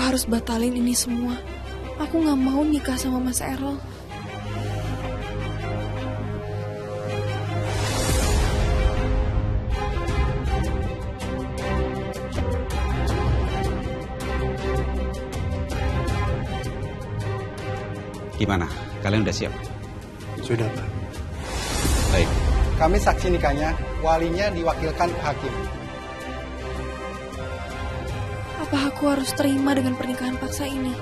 harus batalin ini semua. Aku gak mau nikah sama Mas Errol. Gimana? Kalian udah siap? Sudah, Pak. Baik. Kami saksi nikahnya, walinya diwakilkan ke hakim. Apa aku harus terima dengan pernikahan paksa ini?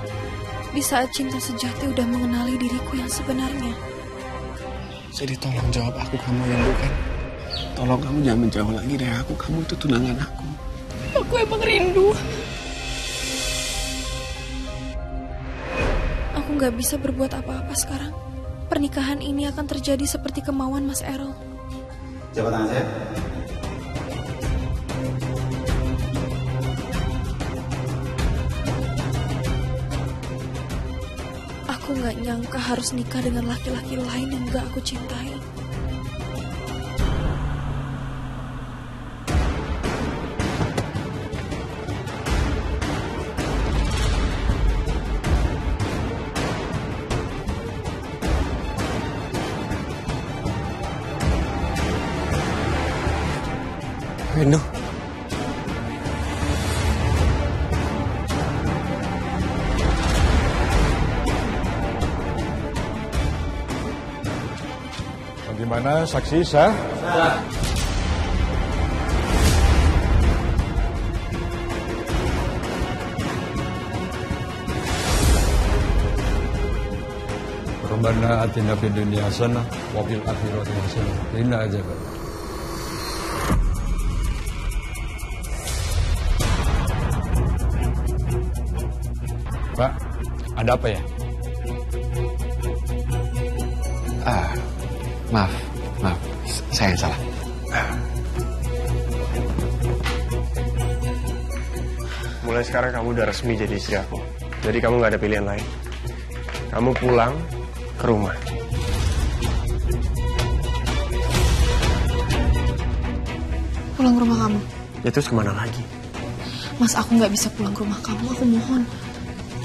Di saat cinta sejati udah mengenali diriku yang sebenarnya. Jadi tolong jawab aku kamu yang bukan. Tolong kamu jangan menjauh lagi dari aku. Kamu itu tunangan aku. Aku emang rindu. Aku nggak bisa berbuat apa-apa sekarang. Pernikahan ini akan terjadi seperti kemauan Mas Errol. Coba tangan saya. Nggak nyangka harus nikah dengan laki-laki lain yang nggak aku cintai. Bagaimana saksi sah? Rabbana atina fid dunya hasanah wa fil akhirati hasanah. Qina adzaban. Pak, ada apa ya? Ah, maaf, maaf. Saya yang salah. Mulai sekarang kamu udah resmi jadi istri aku. Jadi kamu nggak ada pilihan lain. Kamu pulang ke rumah. Pulang ke rumah kamu. Ya terus ke mana lagi? Mas, aku nggak bisa pulang ke rumah kamu. Aku mohon.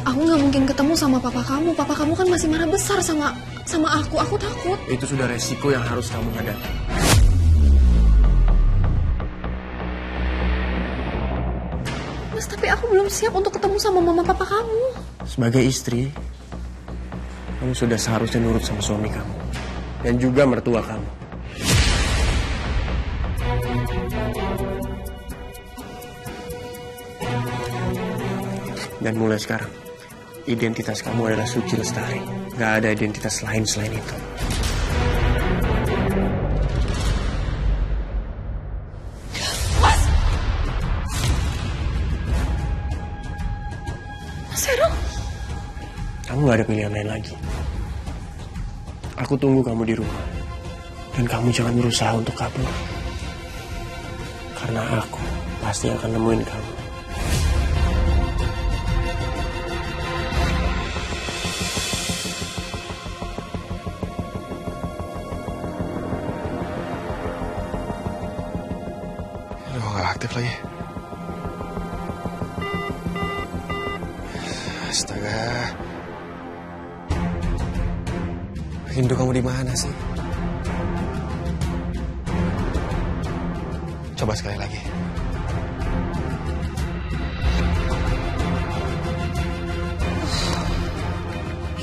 Aku nggak mungkin ketemu sama papa kamu. Papa kamu kan masih marah besar sama sama aku. Aku takut. Itu sudah resiko yang harus kamu hadapi. Mas, tapi aku belum siap untuk ketemu sama mama papa kamu. Sebagai istri, kamu sudah seharusnya nurut sama suami kamu. Dan juga mertua kamu. Dan mulai sekarang, identitas kamu adalah Suci Lestari. Gak ada identitas lain selain itu. Mas Errol, Kamu gak ada pilihan lain lagi. Aku tunggu kamu di rumah. Dan kamu jangan berusaha untuk kabur. Karena aku pasti akan nemuin kamu. Lagi. Astaga. Hindu kamu di mana sih? Coba sekali lagi.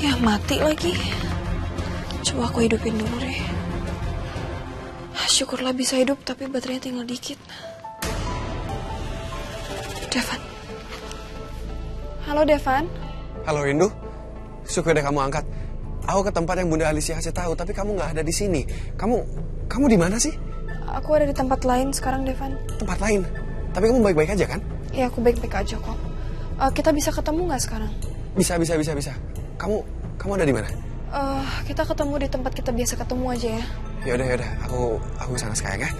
ya mati lagi. Coba aku hidupin dulu deh. Syukurlah bisa hidup, tapi baterainya tinggal dikit. Devan. Halo Devan. Halo Hindu, syukur deh kamu angkat. Aku ke tempat yang Bunda Alicia kasih tahu, tapi kamu nggak ada di sini. Kamu, kamu di mana sih? Aku ada di tempat lain sekarang, Devan. Tempat lain. Tapi kamu baik-baik aja kan? Ya, aku baik-baik aja kok. Eh, kita bisa ketemu nggak sekarang? Bisa, bisa, bisa, bisa. Kamu, kamu ada di mana? Eh, kita ketemu di tempat kita biasa ketemu aja ya. Yaudah, yaudah. Aku, aku sana sekarang ya.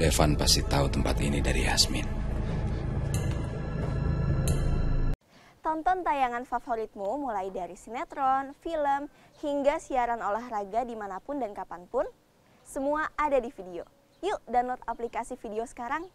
Devan pasti tahu tempat ini dari Yasmin. Tonton tayangan favoritmu mulai dari sinetron, film, hingga siaran olahraga di mana pun dan kapan pun. Semua ada di video. Yuk download aplikasi video sekarang.